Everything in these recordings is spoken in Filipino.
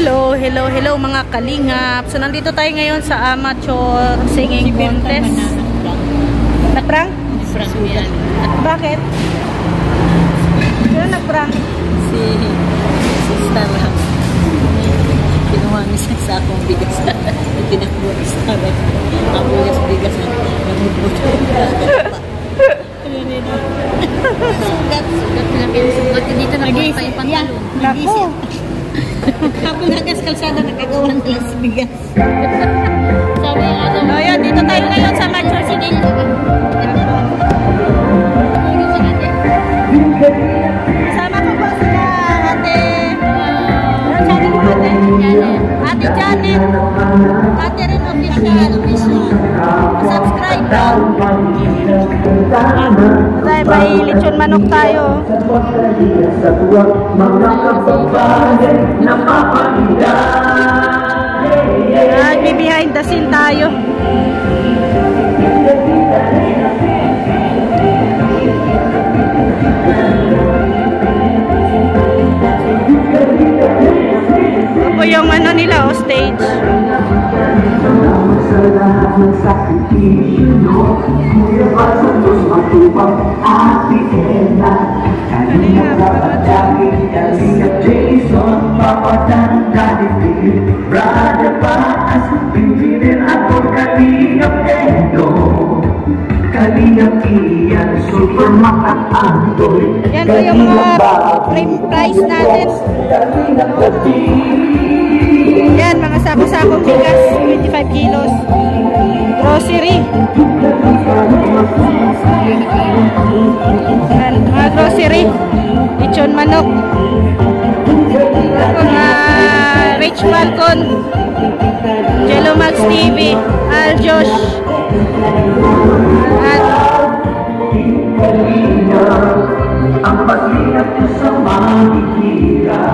Hello, hello, hello mga kalingap. So nandito tayo ngayon sa amateur singing contest. Nagprank? Frank yan. Bakit? Sino nagprank? Si, si Starham. Kinuha niya sa sakong bigas. Tinakbo ni Starham. Ang bigas bigas na namudmud. Sugat. Sugat na pinasugat. Dito na po tayo pantalon. Naku. Habang nagas kalsada, nakagawa na lang sa bigas. Sabi yung ano. So yun, dito tayo ngayon sa amateur singing. Kasama ko po sila ate. Ano channel mo ate? Ate Janet. Ate rin official. Subscribe daw. Tayo, may lechon manok tayo. Ay, scene tayo. Ito po yung ano nila, oh, stage. sa lahat sakripisyo Kuya Ella Kanina papadagin Kalingap Jason Papadang Kalipin Brother Paas Pimpirin ako Kalingap Edo Kalingap Ian Supermarket Antoy Yan po yung mga frame price natin. Kalingap Latin Yan, mga sako-sakong bigas, 25 kilos. Grocery. Yan, mga grocery. Lechon manok. Mga Rich Falcon. Jello Max TV. Al Josh. At Ang pag-ingat niyo sa mahihira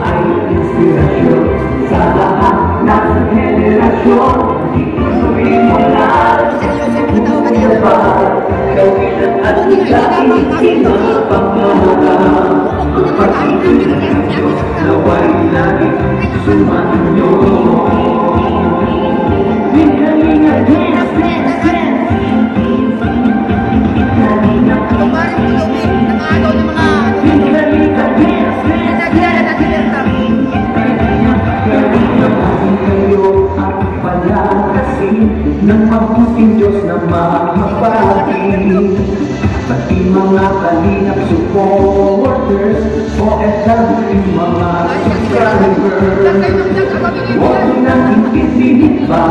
Ang inspirasyon Sa lahat ng henerasyon gawin ang ating pinapangarap Ang pag-ibig naway laging sumanyo mga subscribers Huwag nang ipipilit pa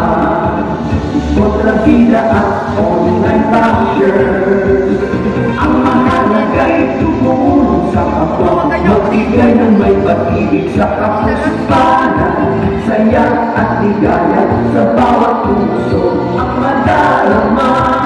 Kontrabida at online bashers Ang mahalaga'y tumulong sa kapwa Magbigay ng may pag-ibig sa kapustanan Saya at ligaya sa bawat puso Ang madarama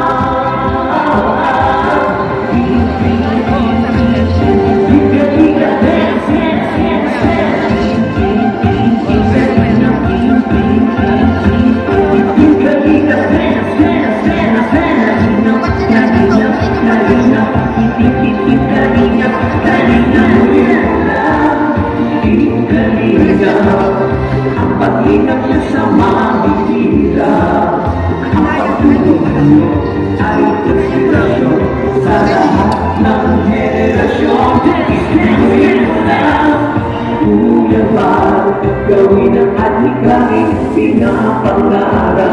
ang ating pinapangarap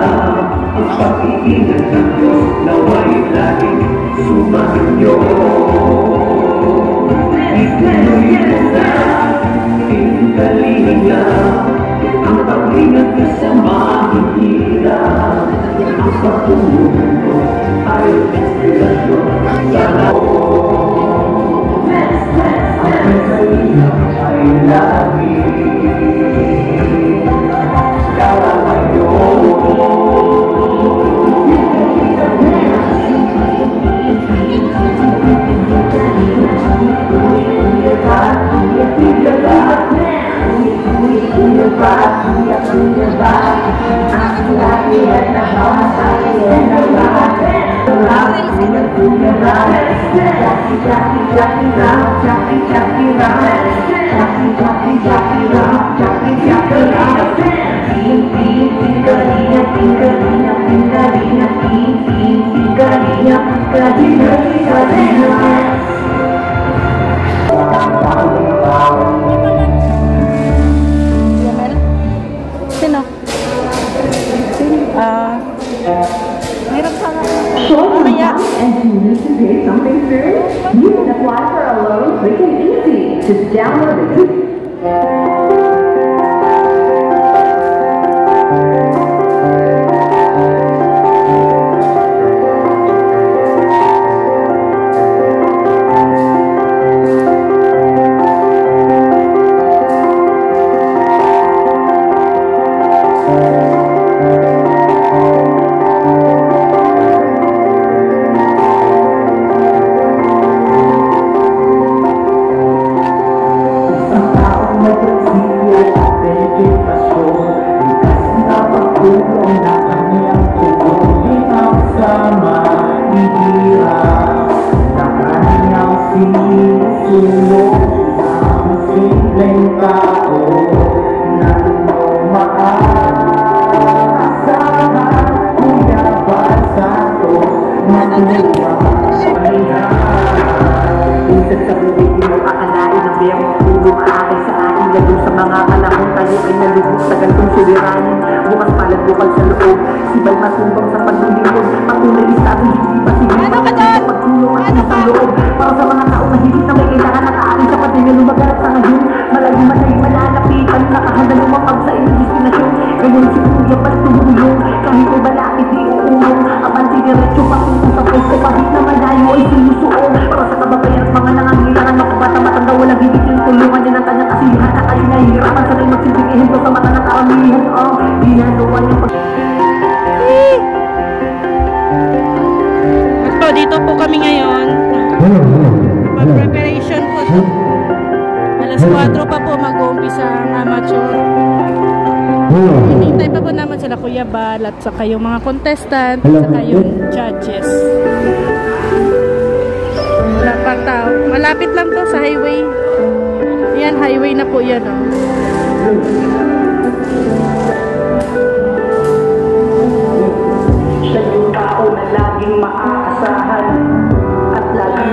Ang pag-iingat ng Diyos naway laging sumainyo Ituloy mo na, tingkalinga Ang pag-ingat niya sa mahihirap. Ang pagtulong mo ay inspirasyon sa lahat. Ang kalinga ay Sino? Sino? Ah. Uh, Mayroon you need to say something serious. Apply for a loan quick easy. Just download the akin sa akin Lalo sa mga kalahong tayo ay nalubog sa gantong suliranin Bukas palad bukal sa loob Sibay matumbang sa paglilingkod Patunay sa akin hindi pa siguro Ano? Pagtulong at Ano sa ka? loob. Para sa mga kami ngayon. Mag-preparation po. Alas 4 pa po mag-uumpisa ang amateur. Hinihintay pa po naman sila Kuya Bal at saka yung mga contestant at saka yung judges. Wala pa tao. Malapit lang to sa highway. Yan, highway na po yan. Oh. Siya yung tao na laging maaasahan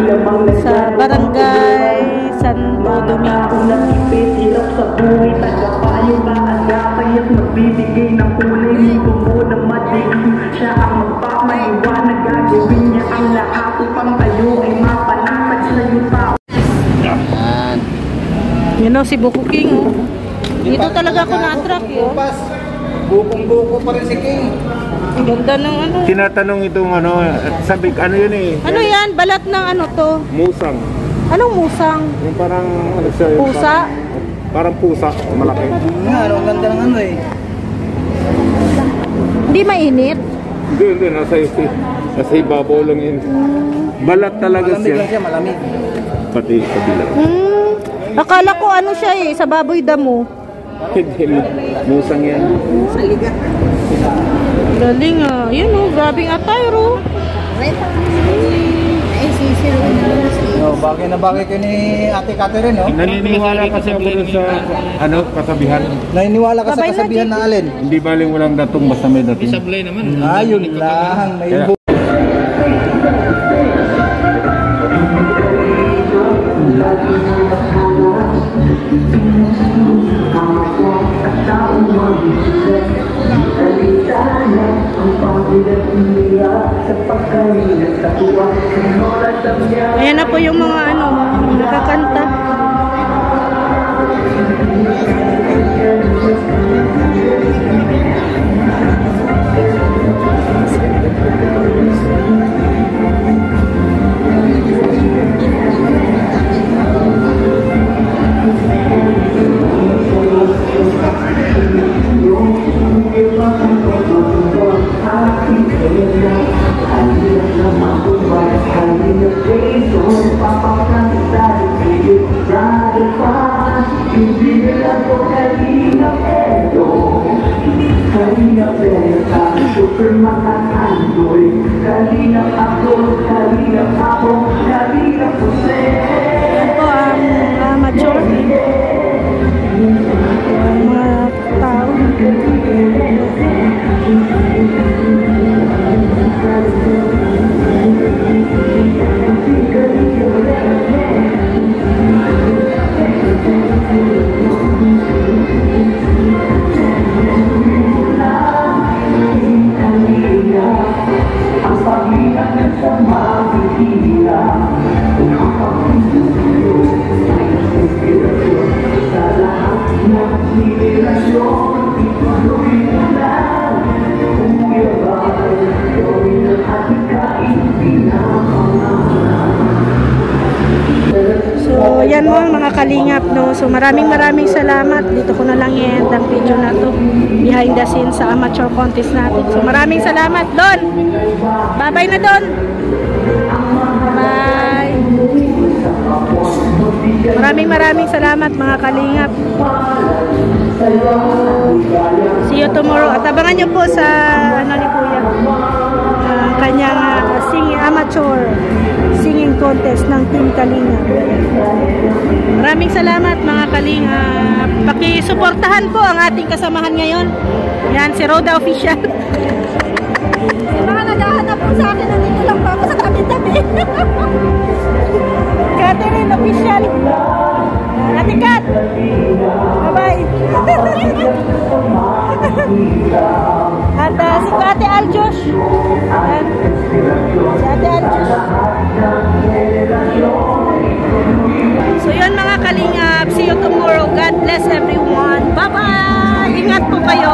Sa barangay Santo Domingo. Sa buhay, tagapayo na agapay at magbibigay ng kulay Tumo ng madilim, siya ang magpapaliwanag Gagawin niya ang lahat upang tayo ay mapanatag sa yung tao Yun o, si Buko King. Oh. Dito talaga ako na-attract. Eh. oh. Bukong-buko pa rin si King. Ang Ganda ng ano. Tinatanong itong ano, sabi, ano yun eh? Ano yan? Balat ng ano to? Musang. Anong musang? Yung parang, ano siya? yung Pusa? Parang, parang pusa, malaki. Nga, ano, ang ganda ng ano eh. Hindi mainit? Hindi, hindi, nasa, nasa ibabaw lang yun. Balat talaga Malamig lang siya. siya, malamig. Pati kabila. Hmm. Akala ko ano siya eh, sa baboy damo. Hindi, musang yan. Galing ah. Yun oh, grabing attire oh. No, bagay na bagay ko ni Ate Catherine, no? Naniniwala kasi ako dun sa, ano, kasabihan. Naniniwala ka sa Sabay na, kasabihan na alin? Hindi baling walang datong basta may dating. Ayun lang, may Kaya- bu- Ayan na po yung mga ano, nakakanta. So, maraming maraming salamat. Dito ko na lang i-end ang video na to. Behind the scenes sa amateur contest natin. So, maraming salamat, Don! Bye-bye na, Don! Bye! Maraming maraming salamat, mga kalingap. See you tomorrow. At abangan nyo po sa, ano ni Kuya, ang kanyang uh, singing amateur singing contest ng Team Kalinga. Maraming salamat mga Kalinga. Pakisuportahan po ang ating kasamahan ngayon. Yan, si Roda Official. Mga naghahanap po sa akin, nandito lang po ako sa tabi-tabi. Catherine Official. Ate Kat. Bye-bye. At uh, si Ate Aljosh. Yan. So yun mga kalingap. See you tomorrow. God bless everyone. Bye-bye. Ingat po kayo.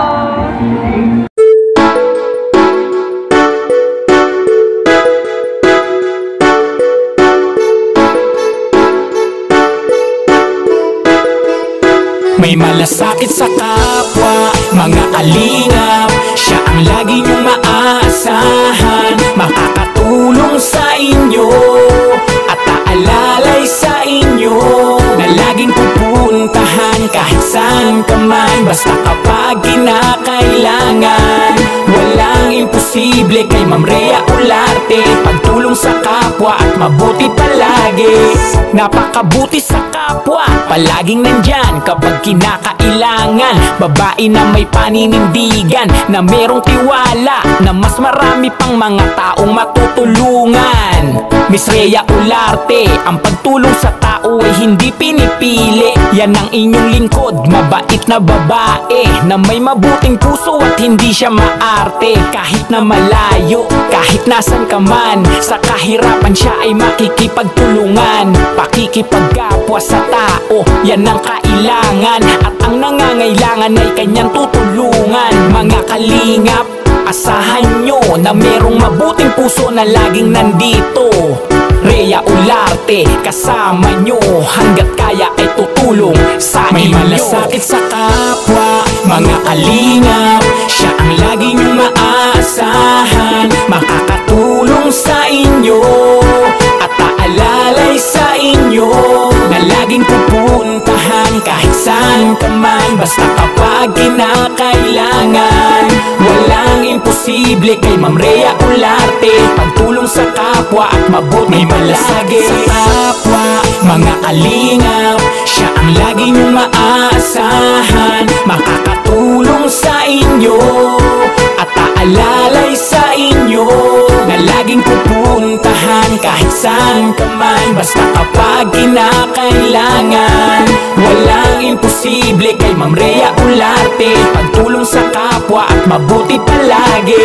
May malasakit sa kapwa, mga kalingap Siya ang lagi niyong maaasahan Basta kapag kinakailangan imposible kay Ma'am Rhea Olarte Pagtulong sa kapwa at mabuti palagi. Napakabuti sa kapwa Palaging nandyan kapag kinakailangan. Babae na may paninindigan Na merong tiwala Na mas marami pang mga taong matutulungan. Miss Rhea Olarte Ang pagtulong sa tao ay hindi pinipili. Yan ang inyong lingkod Mabait na babae Na may mabuting puso at hindi siya maarte. Kahit na malayo Kahit nasan ka man Sa kahirapan siya ay makikipagtulungan. Pakikipagkapwa sa tao Yan ang kailangan. At ang nangangailangan ay kanyang tutulungan. Mga kalingap Asahan nyo na merong mabuting puso na laging nandito Rhea Olarte, kasama nyo. Hanggat kaya ay tutulong sa May inyo. May malasakit sa kapwa, mga kalingap Siya ang lagi nyong maaasahan. Makakatulong sa inyo At aalalay sa inyo Na laging pupuntahan kahit saan ka man. Basta kapag kinakailangan imposible kay Ma'am Rhea Olarte. Pagtulong sa kapwa at mabuti May malasagi sa kapwa, mga kalingap Siya ang lagi niyong maaasahan Makakatulong sa inyo At aalalay sa inyo Na laging pupuntahan kahit saan ka man. Basta kapag kinakailangan Walang imposible kay Ma'am Rhea Olarte. Pagtulong mabuti palagi.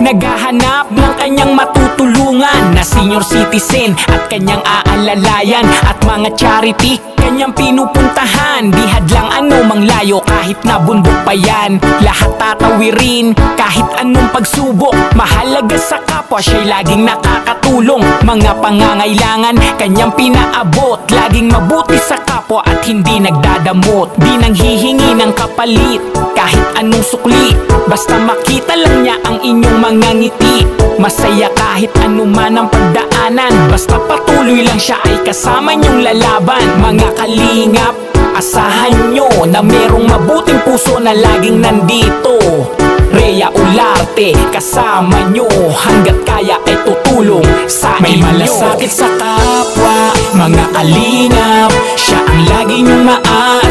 Naghahanap ng kanyang matutulungan Na senior citizen at kanyang aalalayan At mga charity. Kanyang pinupuntahan Di hadlang ano mang layo kahit na bundok pa yan. Lahat tatawirin kahit anong pagsubok. Mahalaga sa kapwa siya'y laging nakakatulong. Mga pangangailangan kanyang pinaabot. Laging mabuti sa kapwa at hindi nagdadamot. Di nang hihingi ng kapalit kahit anong sukli Basta makita lang niya ang inyong mga ngiti. Masaya kahit anuman ang pagdaanan Basta patuloy lang siya ay kasama niyong lalaban. Mga kalingap, asahan nyo Na merong mabuting puso na laging nandito. Rhea Olarte, kasama nyo Hanggat kaya ay tutulong sa May inyo. May malasakit sa kapwa, mga kalingap Siya ang lagi nyong maaasahan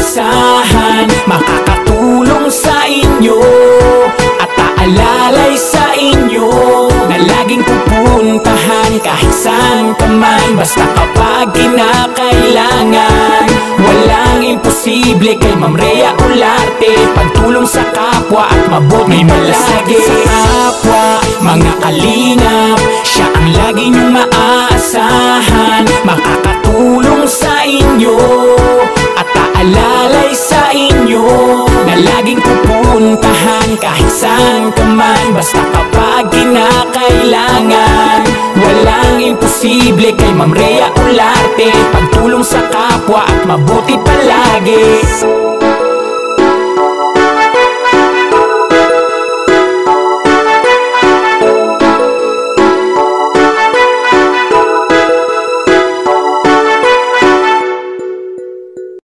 Basta kapag kinakailangan Walang imposible kay Ma'am Rhea Olarte. Pagtulong sa kapwa at mabuti May malasagi sa kapwa, mga kalingap Siya ang lagi niyong maaasahan. Makakatulong sa inyo Ma'am Rhea Olarte Pagtulong sa kapwa at mabuti palagi